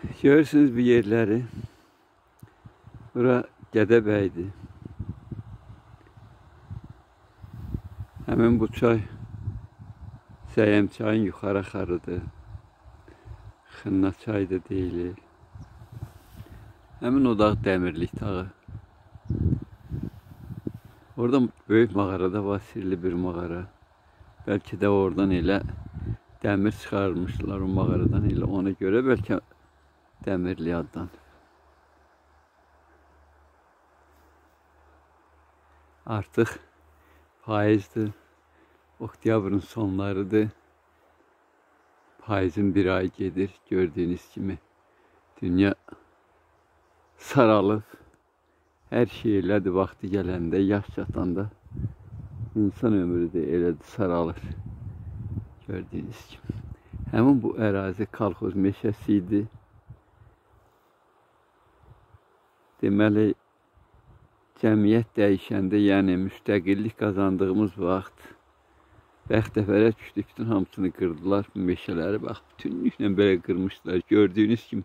Görürsünüz bu yerləri. Bura Gədəbəydir. Həmin bu çay Səyəm çayın yuxarı xarıdır. Xınna çay da deyilir. Həmin o dağ Dəmirlik dağı. Orada böyük mağarada var, sirli bir mağara. Bəlkə də oradan elə dəmir çıxarmışlar o mağaradan elə ona görə bəlkə Dəmirli adlanır. Artıq payızdır. Oktyabrın sonlarıdır. Payızın bir ay gedir. Gördüyünüz kimi dünya saralıb. Hər şey elədir vaxtı gələndə, yaş çatanda insan ömrü də elədir, saralır. Gördüyünüz kimi. Həmin bu ərazi kolxoz meşəsi idi. Deməli, cəmiyyət dəyişəndə, yəni müstəqillik qazandığımız vaxt bəxtəfərə düşdük, bütün hamısını qırdılar, meşələri, bax, bütünlüklə belə qırmışlar. Gördüyünüz kimi,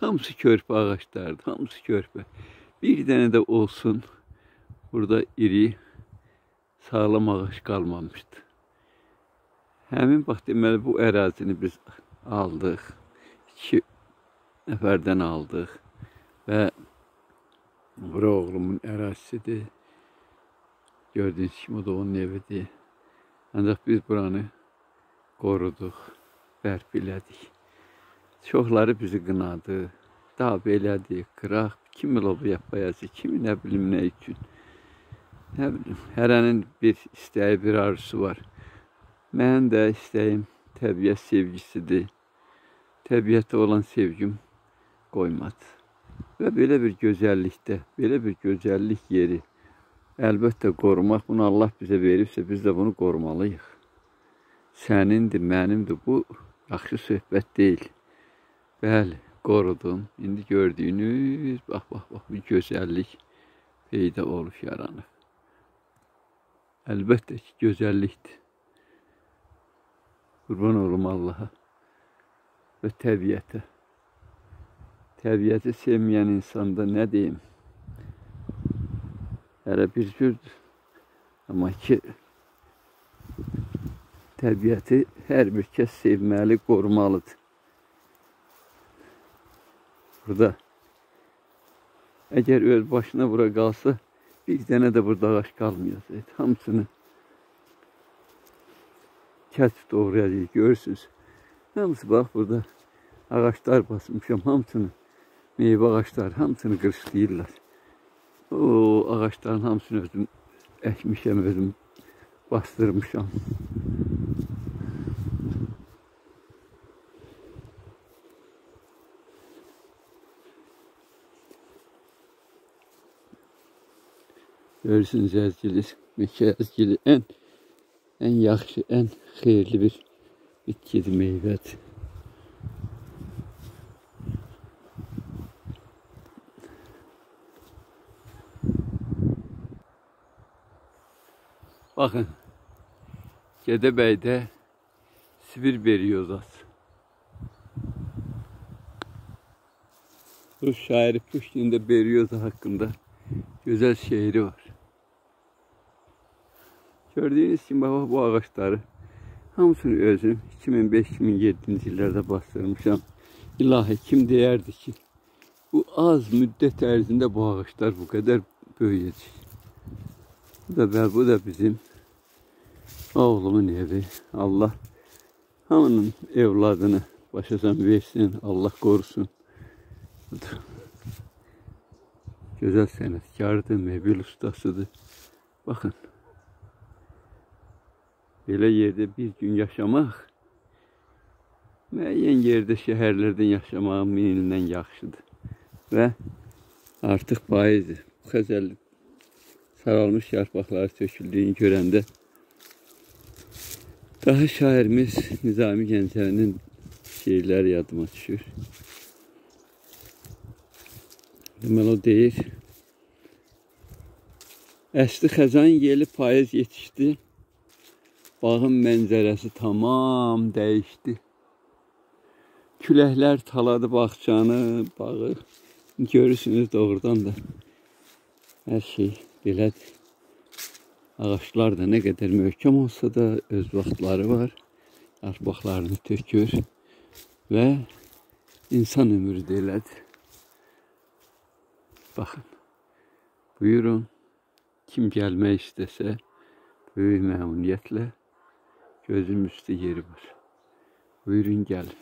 hamısı körpə ağaçlardır, hamısı körpə. Bir dənə də olsun, burada iri, sağlam ağac qalmamışdı. Həmin bax, deməli, bu ərazini biz aldıq, iki nəfərdən aldıq və bura oğlumun ərazisidir. Gördüyünüz kimi, o da onun evidir. Ancaq biz buranı qoruduq, bərp elədik. Çoxları bizi qınadı. Daha belədir, qıraq, kim elə bu yapayası, kimi nə bilim nə üçün. Nə bilim, hərənin bir istəyi, bir arzusu var. Mənim də istəyim təbiət sevgisidir. Təbiətə olan sevgim qoymadı. Və belə bir gözəllikdə, belə bir gözəllik yeri əlbəttə qorumaq, bunu Allah bizə veribsə, biz də bunu qorumalıyıq. Sənindir, mənimdir, bu yaxşı söhbət deyil. Bəli, qorudum. İndi gördüyünüz, bax, bax, bax, bu gözəllik peyda olub, yaranıb. Əlbəttə ki, gözəllikdir. Qurban olum Allaha və təbiətə. Təbiəti sevməyən insanda nə deyim? Hələ bir cürdür. Amma ki, təbiəti hər bir kəs sevməli, qorumalıdır. Burada əgər öz başına bura qalsa, bir dənə də burada ağac qalmayacaq. Hamısını kəsib doğrayacaq, görürsünüz. Hamısı bax burada ağaçlar basmışam, hamısını, meyvə ağaçlar, hamısını qırışlayırlar. O ağaçların hamısını özüm əkmişəm, özüm bastırmışam. Görürsünüz əzgili, Mekkə əzgili ən, ən yaxşı, ən xeyirli bir bitkidir, meyvədir. Bakın. Gedebey'de Sibir beriyozası. Rus şairi Pushkin'in de Berioza hakkında güzel şehri var. Gördüğünüz gibi bak bu ağaçları hamısını özüm 2005-2007 illərdə bastırmışam. İlahi kim deyərdi ki bu az müddət ərzində bu ağaçlar bu kadar böyüyəcək. Bu da, bu da bizim oğlumun evi. Allah hamının evladını başasan versin. Allah korusun. Güzel sənətkardır, mebil ustasıdır. Bakın. Belə yerdə bir gün yaşamaq müəyyən yerdə şəhərlərdən yaşamaq min ildən yaxşıdır. Və artıq payızdır. Bu xəzəlli saralmış yarpaqları töküldüyünü görəndə daha şairimiz Nizami Gəncəvinin şeirləri yadıma düşür. Deməli o deyir, Əsli xəzan yeli payız yetişdi, bağın mənzərəsi tamam dəyişdi. küləklər taladı bağçanı, bağı. Görürsünüz doğrudan da hər şey belədir. Ağaçlar da nə qədər möhkəm olsa da öz vaxtları var. Yarpaqlarını tökür və insan ömrü də elədir. Baxın. Buyurun. Kim gəlmək istəsə böyük məmnuniyyətlə gözüm üstü yeri var. Buyurun gəlin.